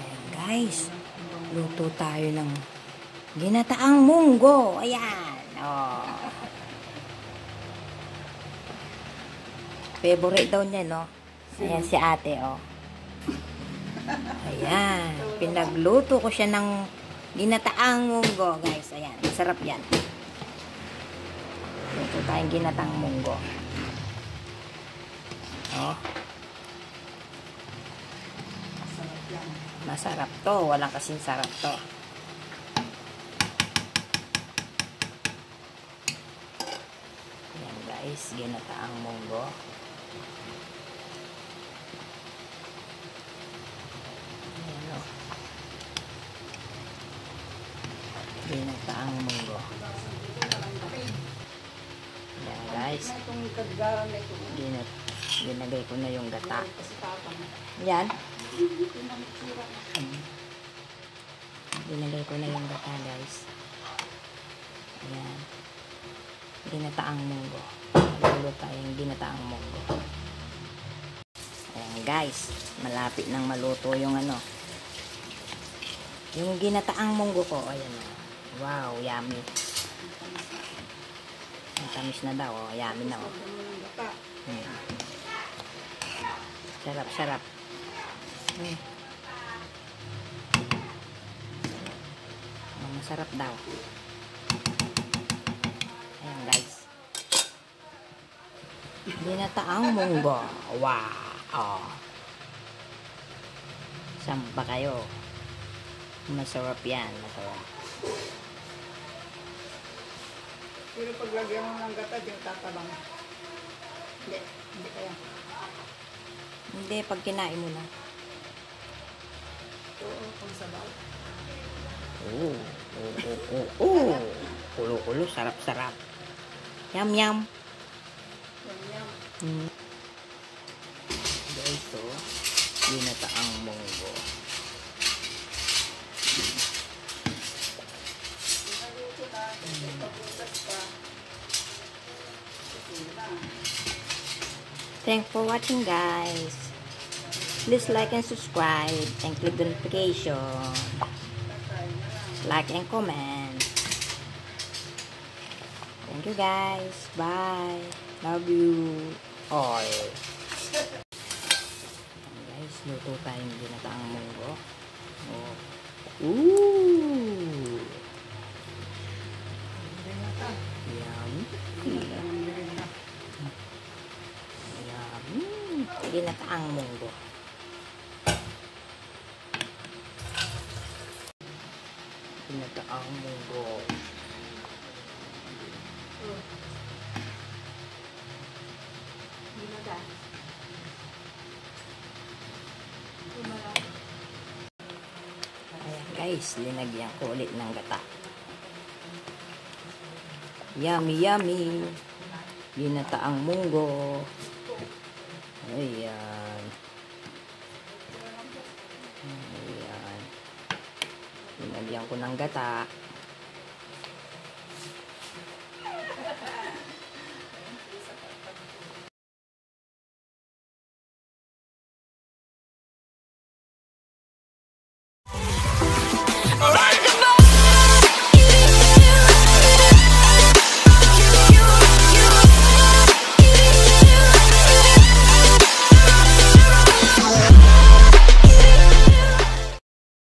Ayan guys, luto tayo ng ginataang munggo. Ayan. Oh. Favorite daw niya, no? Ayan si ate, oh. Ayan. Pinagluto ko siya ng ginataang munggo, guys. Ayan. Masarap yan. Luto tayong ginataang munggo. Masarap to. Walang kasing sarap to. Ayan guys, ginataang munggo. Ayan o. Ginataang munggo. Ayan guys. Itong ginagay ko na yung gata. Yan. Ginagay ko na yung gata, guys. Ayan. Ginataang munggo. Lulo tayong ginataang munggo. Ayan, guys. Malapit nang maluto yung ano. Yung ginataang munggo ko. Ayan. Wow, yummy. Ang tamis na daw. Oh. Yummy na. Oh. Sarap, sarap. Hmm. Oh, masarap daw. Ayan guys. Ginataang munggo. Wow. Oh. Saan ba kayo? Masarap yan. Masarap. Pero pag lagyan mo ng gata, di tatabang. Hindi, hindi kaya. Hindi, pag kinain mo na. Oo, pang sabaw. Oo. Oo, oo, oo. Kulo-kulo, sarap-sarap. Yum, yum. Yan, yan. Hmm. Guys, ito, ginataang munggo. Thanks for watching, guys. Please like and subscribe and click the notification. Like and comment. Thank you, guys. Bye. Love you all. Guys, luto tayong ginataang munggo. Oh. Ooh. Ginataang munggo. Ginataang munggo. Ayan guys, linagyan ko ulit ng gata. Yummy, yummy. Ginataang munggo. Ayan. Ayan. Linagyan ko ng gata.